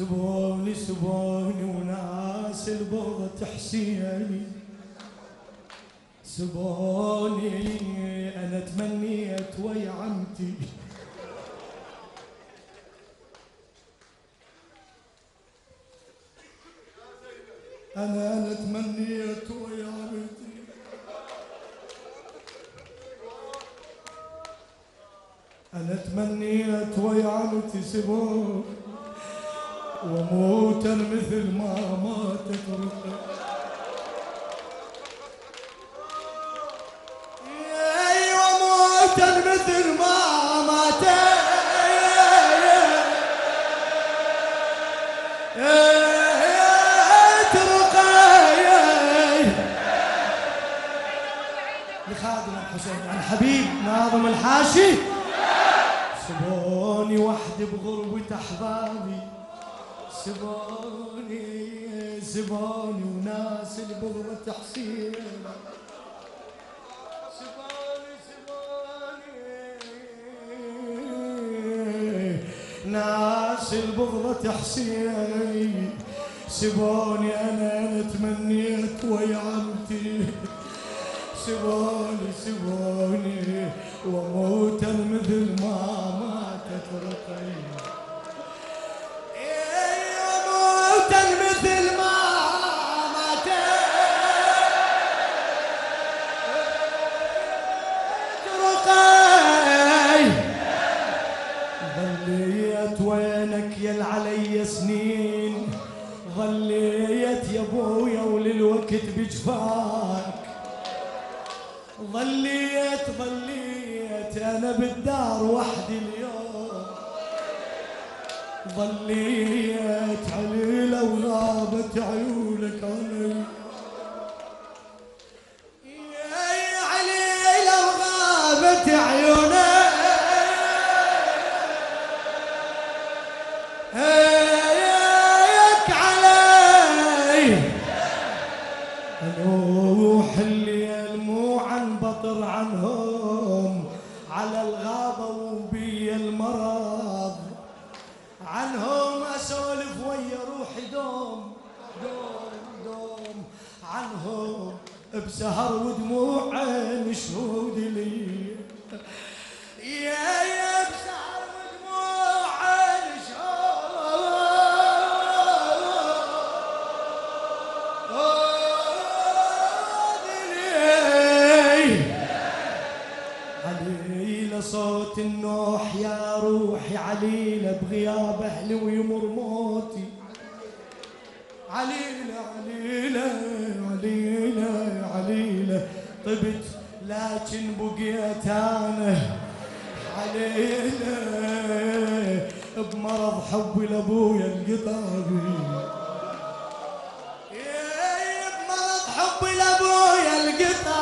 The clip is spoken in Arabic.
سبوني سبوني وناس البغضة تحسيني. سبوني أنا تمنيت ويا عمتي أنا أنا تمنيت ويا عمتي أنا تمنيت ويا عمتي سبوني. وموتا مثل ما ماتت أيوه موتا مثل ما ماتت رقية لخادم الحسين ناظم الحاشي. سبوني وحدي بغربة أحبابي. سبوني سبوني وناس البغضة تحسين سبوني سبوني ناس البغضة تحسين سبوني أنا تمنيت ويا عمتي سبوني سبوني وموتا ظليت يا أبويا وللوقت بجفاك. ظليت ظليت أنا بالدار وحدي اليوم. ظليت عليلة وغابت عيونك علي. يا عليلة وغابت عيونك. بطر عنهم على الغابة وبي المرض. عنهم أسولف ويا روحي دوم دوم دوم. عنهم بسهر ودموع عين شهود لي. يا يا صوت النوح يا روحي علينا بغياب أهلي ويمر موتي علينا علينا علينا علينا طبت لكن بقيت أنا. علينا بمرض حبي لأبويا القطابي. إيه، بمرض حبي لأبويا القطابي.